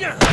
Yeah.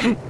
Hmm.